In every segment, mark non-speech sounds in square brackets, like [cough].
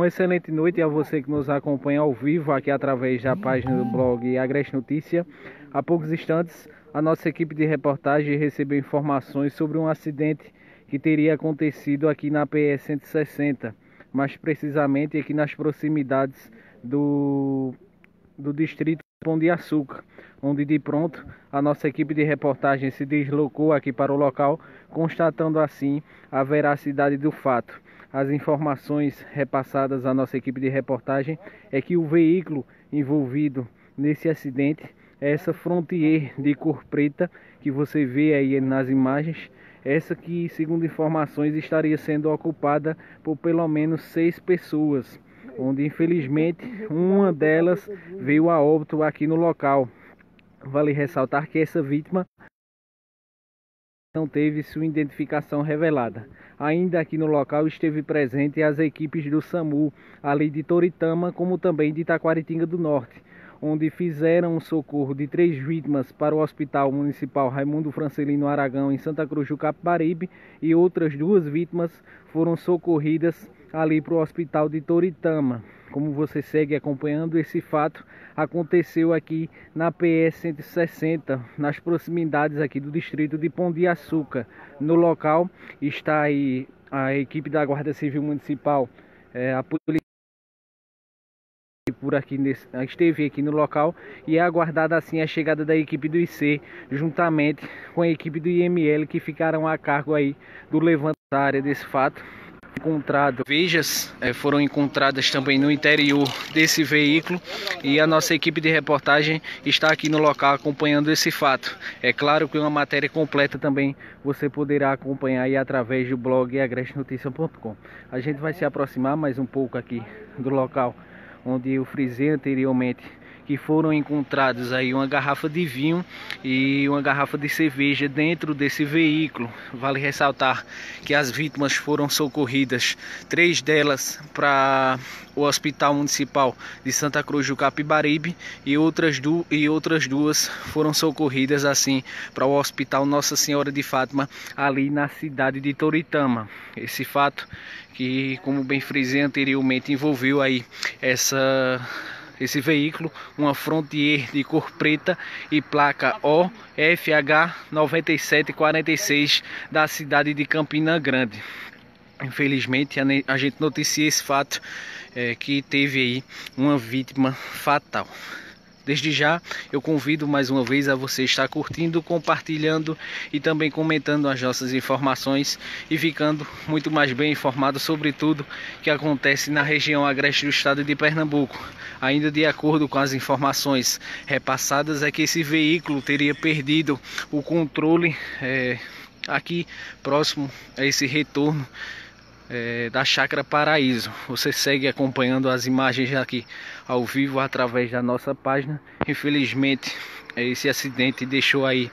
Uma excelente noite a você que nos acompanha ao vivo aqui através da página do blog Agreste Notícia. Há poucos instantes, a nossa equipe de reportagem recebeu informações sobre um acidente que teria acontecido aqui na PE 160, mais precisamente aqui nas proximidades do, do distrito Pão de Açúcar, onde de pronto a nossa equipe de reportagem se deslocou aqui para o local, constatando assim a veracidade do fato. As informações repassadas à nossa equipe de reportagem é que o veículo envolvido nesse acidente é essa Frontier de cor preta que você vê aí nas imagens, essa que, segundo informações, estaria sendo ocupada por pelo menos seis pessoas onde infelizmente uma delas veio a óbito aqui no local. Vale ressaltar que essa vítima não teve sua identificação revelada. Ainda aqui no local esteve presente as equipes do SAMU, ali de Toritama, como também de Itaquaritinga do Norte onde fizeram um socorro de três vítimas para o Hospital Municipal Raimundo Francelino Aragão, em Santa Cruz do Capibaribe, e outras duas vítimas foram socorridas ali para o Hospital de Toritama. Como você segue acompanhando, esse fato aconteceu aqui na PS 160, nas proximidades aqui do distrito de Pão de Açúcar. No local está aí a equipe da Guarda Civil Municipal, é, a polícia por aqui nesse, esteve aqui no local e é aguardada assim a chegada da equipe do IC juntamente com a equipe do IML que ficaram a cargo aí do levantar desse fato encontrado vejas é, foram encontradas também no interior desse veículo e a nossa equipe de reportagem está aqui no local acompanhando esse fato. É claro que uma matéria completa também você poderá acompanhar aí através do blog agrestenoticia.com. A gente vai se aproximar mais um pouco aqui do local onde eu frisei anteriormente que foram encontrados aí uma garrafa de vinho e uma garrafa de cerveja dentro desse veículo. Vale ressaltar que as vítimas foram socorridas, três delas para o Hospital Municipal de Santa Cruz do Capibaribe e outras, du e outras duas foram socorridas assim para o Hospital Nossa Senhora de Fátima ali na cidade de Toritama. Esse fato que, como bem frisei anteriormente, envolveu aí essa esse veículo, uma Frontier de cor preta e placa OFH 9746 da cidade de Campina Grande. Infelizmente a gente noticia esse fato é, que teve aí uma vítima fatal. Desde já eu convido mais uma vez a você estar curtindo, compartilhando e também comentando as nossas informações e ficando muito mais bem informado sobre tudo que acontece na região agreste do estado de Pernambuco. Ainda de acordo com as informações repassadas é que esse veículo teria perdido o controle é, aqui próximo a esse retorno é, da Chácara Paraíso. Você segue acompanhando as imagens aqui ao vivo através da nossa página. Infelizmente, esse acidente deixou aí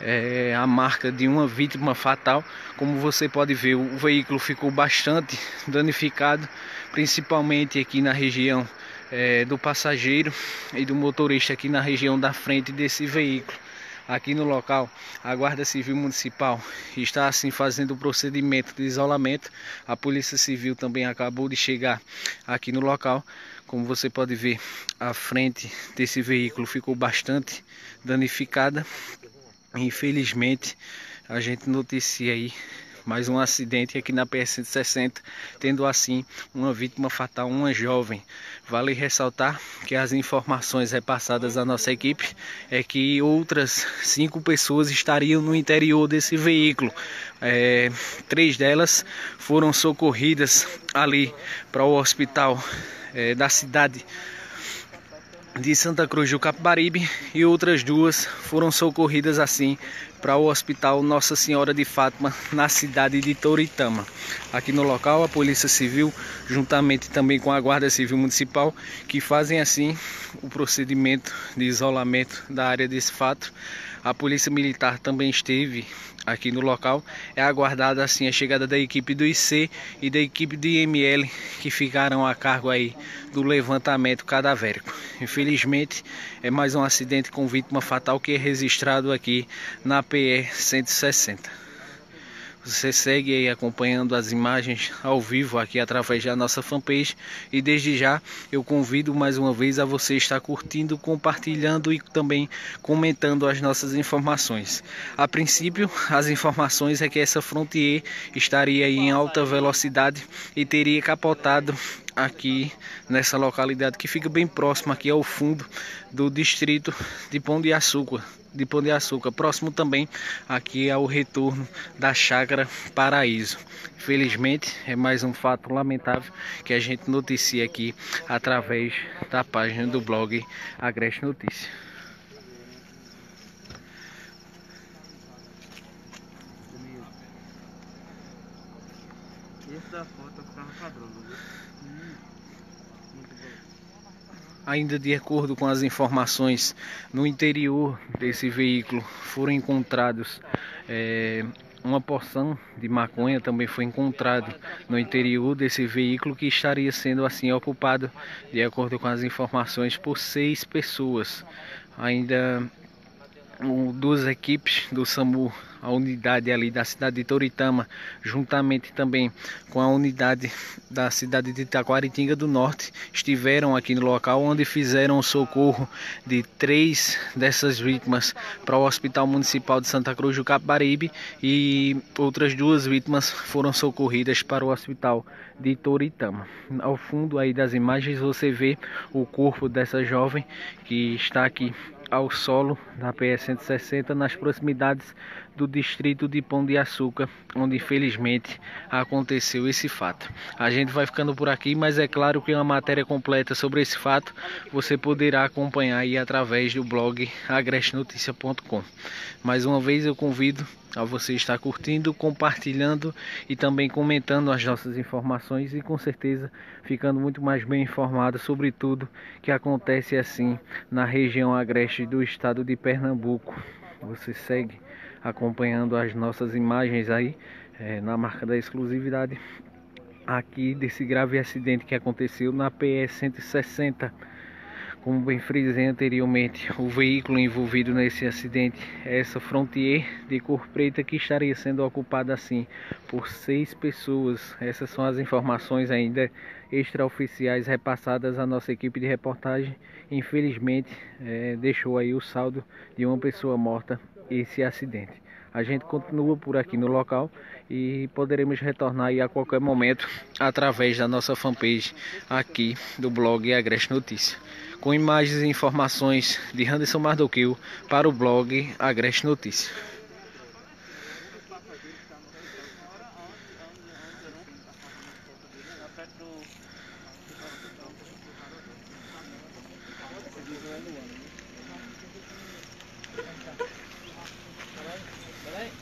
é, a marca de uma vítima fatal. Como você pode ver, o veículo ficou bastante danificado, principalmente aqui na região é, do passageiro e do motorista aqui na região da frente desse veículo aqui no local, a Guarda Civil Municipal está assim fazendo o procedimento de isolamento. A Polícia Civil também acabou de chegar aqui no local. Como você pode ver, a frente desse veículo ficou bastante danificada. Infelizmente, a gente noticia aí mais um acidente aqui na PS-160, tendo assim uma vítima fatal, uma jovem. Vale ressaltar que as informações repassadas à nossa equipe é que outras cinco pessoas estariam no interior desse veículo. É, três delas foram socorridas ali para o hospital é, da cidade de Santa Cruz do Capibaribe e outras duas foram socorridas assim para o Hospital Nossa Senhora de Fátima na cidade de Toritama. Aqui no local a Polícia Civil, juntamente também com a Guarda Civil Municipal, que fazem assim o procedimento de isolamento da área desse fato. A Polícia Militar também esteve aqui no local. É aguardada assim a chegada da equipe do IC e da equipe do IML que ficaram a cargo aí do levantamento cadavérico. Infelizmente, é mais um acidente com vítima fatal que é registrado aqui na PE 160. Você segue aí acompanhando as imagens ao vivo aqui através da nossa fanpage e desde já eu convido mais uma vez a você estar curtindo, compartilhando e também comentando as nossas informações. A princípio, as informações é que essa Frontier estaria em alta velocidade e teria capotado aqui nessa localidade que fica bem próximo aqui ao fundo do distrito de Pão de Açúcar, de Pão de Açúcar, próximo também aqui ao retorno da chácara Paraíso. Felizmente é mais um fato lamentável que a gente noticia aqui através da página do blog Agreste Notícia. Esse da foto padrão, Ainda de acordo com as informações, no interior desse veículo foram encontrados é, uma porção de maconha também foi encontrado no interior desse veículo que estaria sendo assim ocupado, de acordo com as informações, por seis pessoas. Ainda duas equipes do SAMU, a unidade ali da cidade de Toritama, juntamente também com a unidade da cidade de Itaquaritinga do Norte, estiveram aqui no local onde fizeram o socorro de três dessas vítimas para o Hospital Municipal de Santa Cruz do Capibaribe e outras duas vítimas foram socorridas para o Hospital de Toritama. Ao fundo aí das imagens você vê o corpo dessa jovem que está aqui ao solo da PS 160 nas proximidades do distrito de Pão de Açúcar, onde infelizmente aconteceu esse fato. A gente vai ficando por aqui, mas é claro que uma matéria completa sobre esse fato você poderá acompanhar aí através do blog agrestnoticia.com. Mais uma vez eu convido a você estar curtindo, compartilhando e também comentando as nossas informações e com certeza ficando muito mais bem informado sobre tudo que acontece assim na região agreste do estado de Pernambuco. Você segue acompanhando as nossas imagens aí é, na marca da exclusividade aqui desse grave acidente que aconteceu na PS 160 como bem frisei anteriormente, o veículo envolvido nesse acidente é essa Frontier de cor preta que estaria sendo ocupada assim por seis pessoas. Essas são as informações ainda extraoficiais repassadas à nossa equipe de reportagem. Infelizmente, é, deixou aí o saldo de uma pessoa morta esse acidente. A gente continua por aqui no local e poderemos retornar a qualquer momento [laughs] através da nossa fanpage aqui do blog Agreste Notícia com imagens e informações de Anderson Mardoqueu para o blog Agreste Notícia. [laughs] Bye bye. Bye bye.